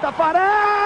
Taparão!